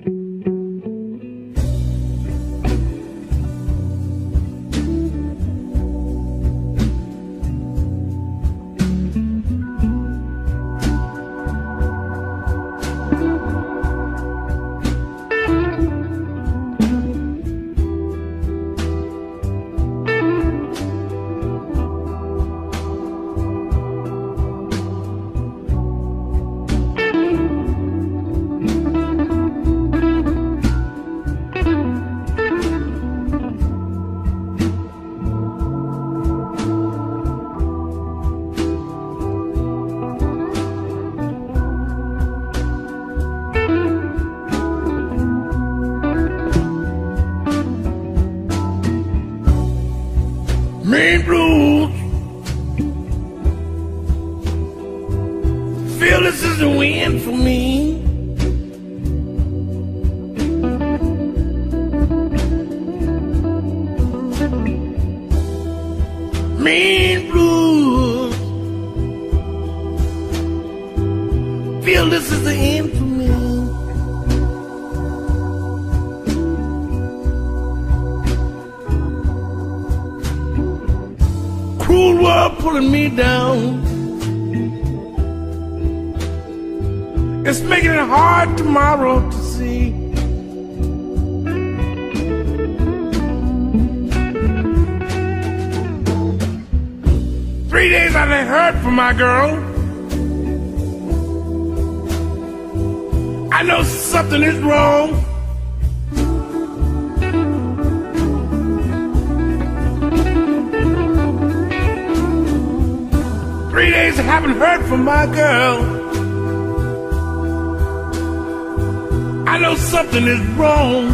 Main Feel this is the end for me. Cruel world pulling me down. It's making it hard tomorrow to see. Three days I ain't heard from my girl. I know something is wrong. Three days I haven't heard from my girl. I know something is wrong.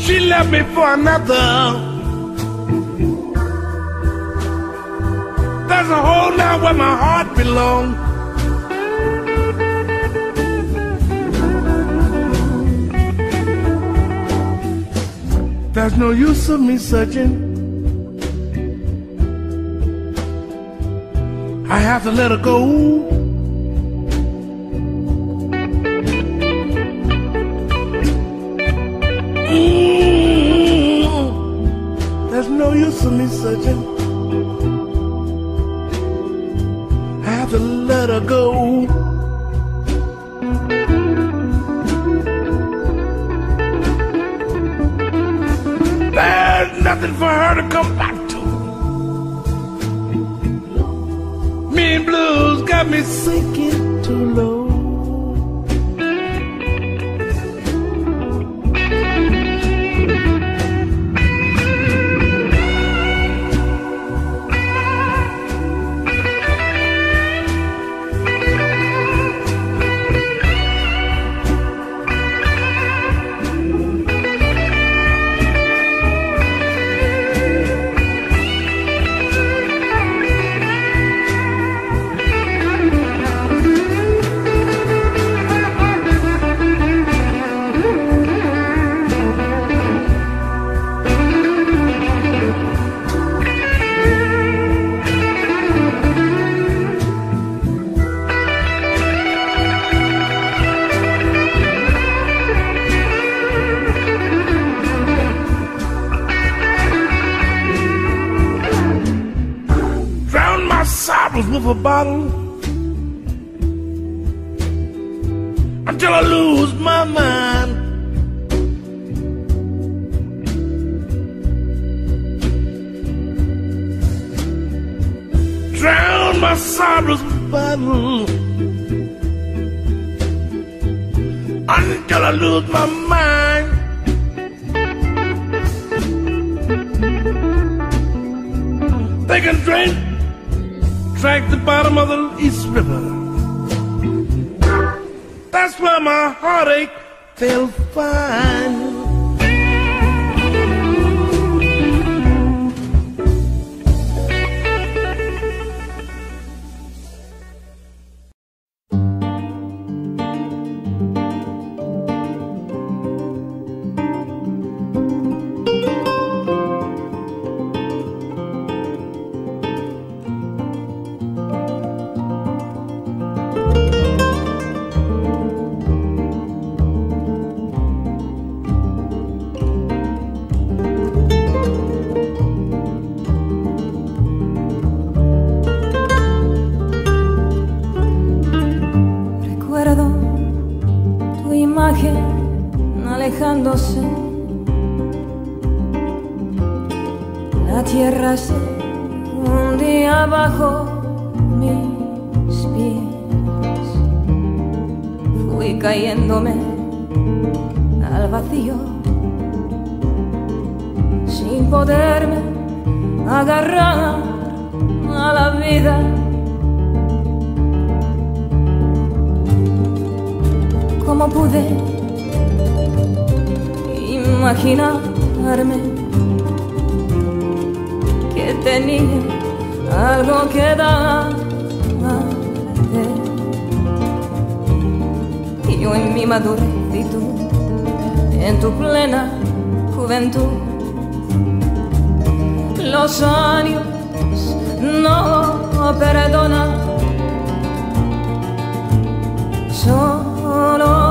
She left me for another. There's a hole now where my heart belongs. There's no use of me searching. I have to let her go. Mm, There's no use of me searching. Let her go. There's nothing for her to come back to. Me and blues got me sinking too low. Sorrows a bottle until I lose my mind. Drown my sorrows bottle until I lose my mind. They can drink, drink the bottom of the East River. That's where my heartache agarrar a la vida. Como pude imaginarme que tenía algo que darte. Yo en mi madurez y tú en tu plena juventud los años no perdonan. Solo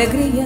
alegría.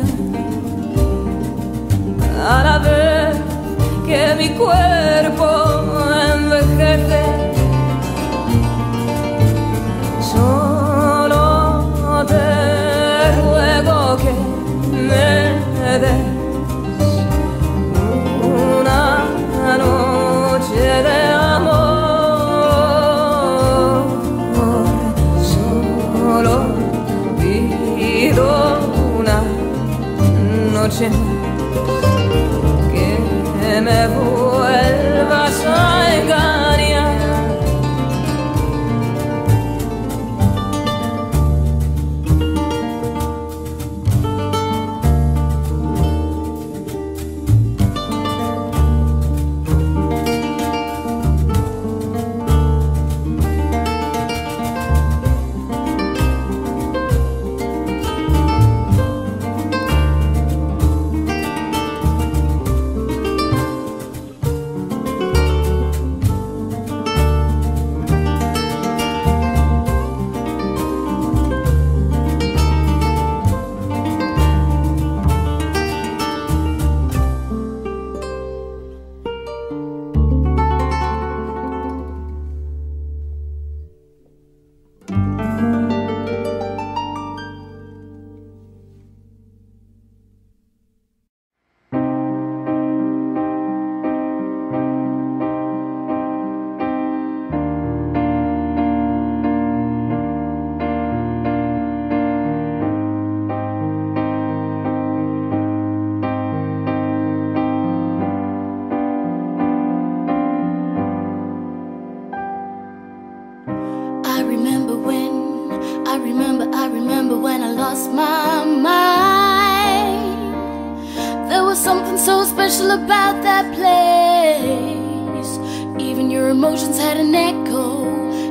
emotions had an echo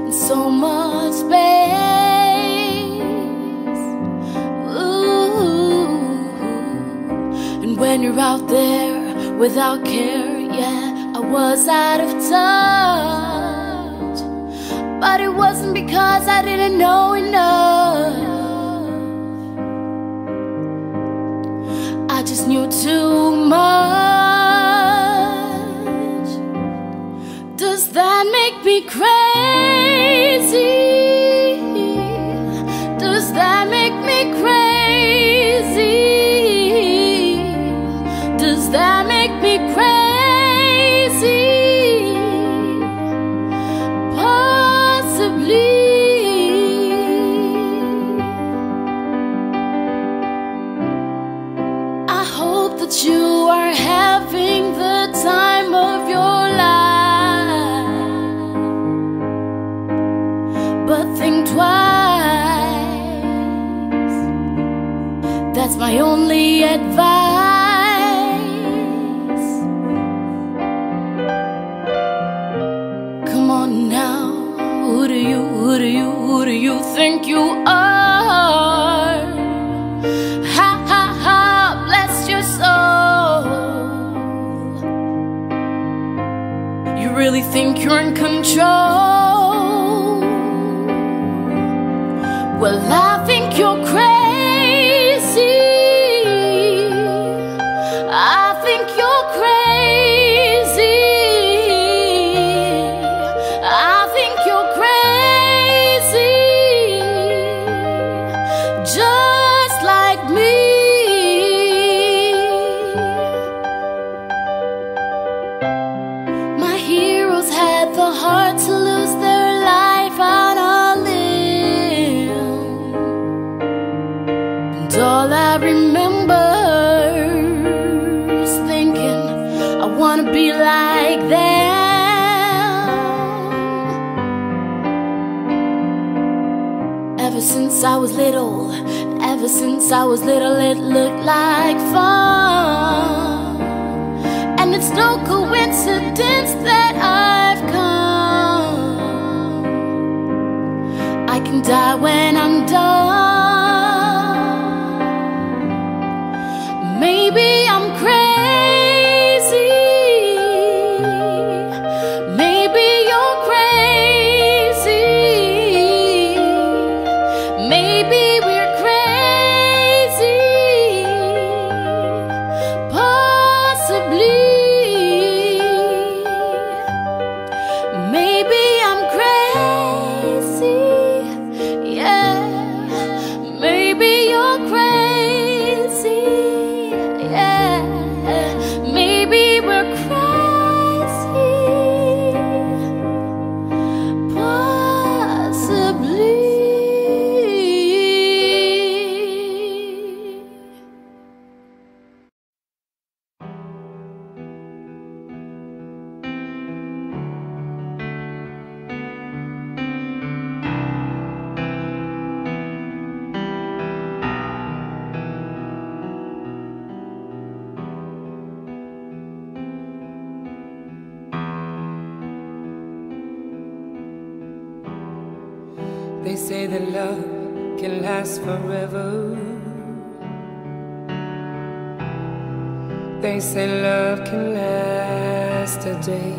in so much space. Ooh. And when you're out there without care, yeah, I was out of touch. But it wasn't because I didn't know enough. I just knew too much. Me crazy? Who do you, who do you, who do you think you are? Ha ha ha, bless your soul. You really think you're in control? Well, I little, ever since I was little, it looked like fun. And it's no coincidence that I've come. I can die when I'm last forever. They say love can last a day.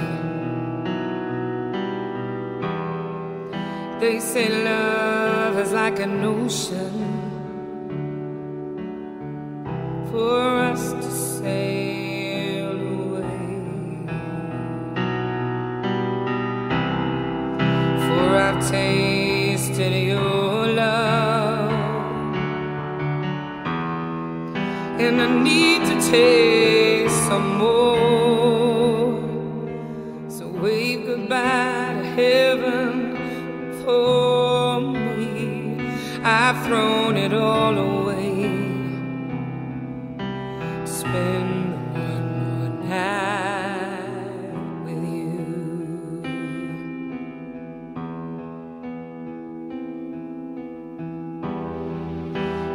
They say love is like an ocean for me. I've thrown it all away. Spend one more night with you.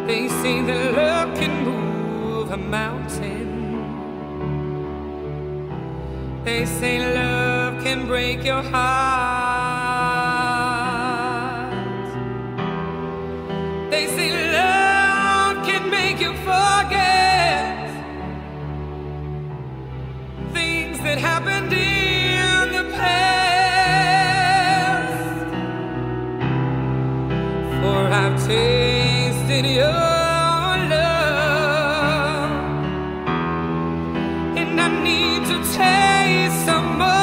They say that love can move a mountain. They say love can break your heart. in the past. For I've tasted your love, and I need to taste some more.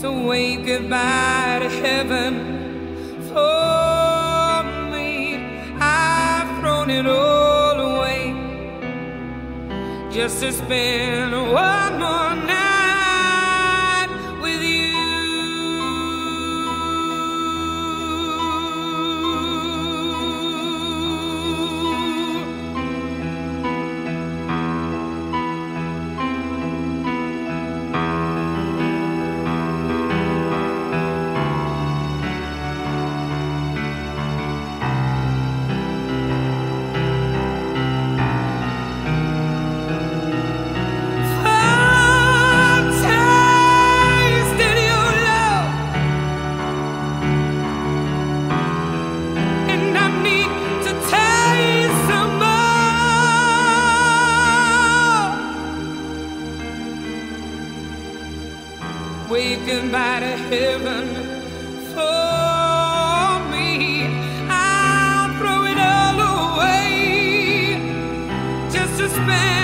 So wave goodbye to heaven. Just to spend one more night Wave goodbye to heaven for me. I'll throw it all away just to spend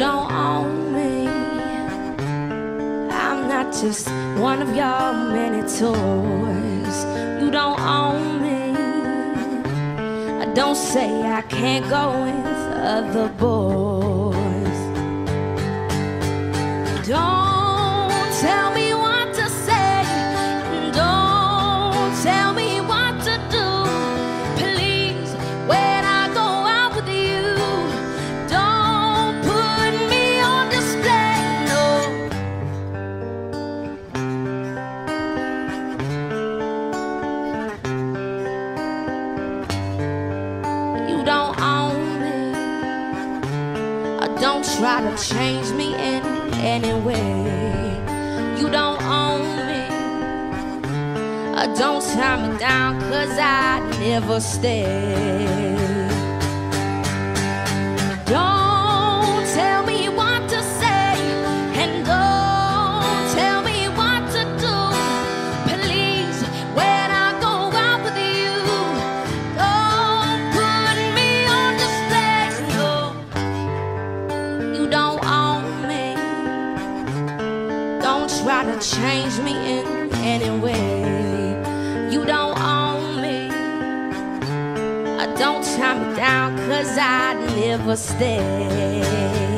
don't own me. I'm not just one of your many toys. You don't own me. I don't say I can't go with other boys. Try to change me in any way. You don't own me. Uh, Don't tie me down, cause I never stay. Try to change me in any way. You don't own me. I don't tie me down cause I never stay.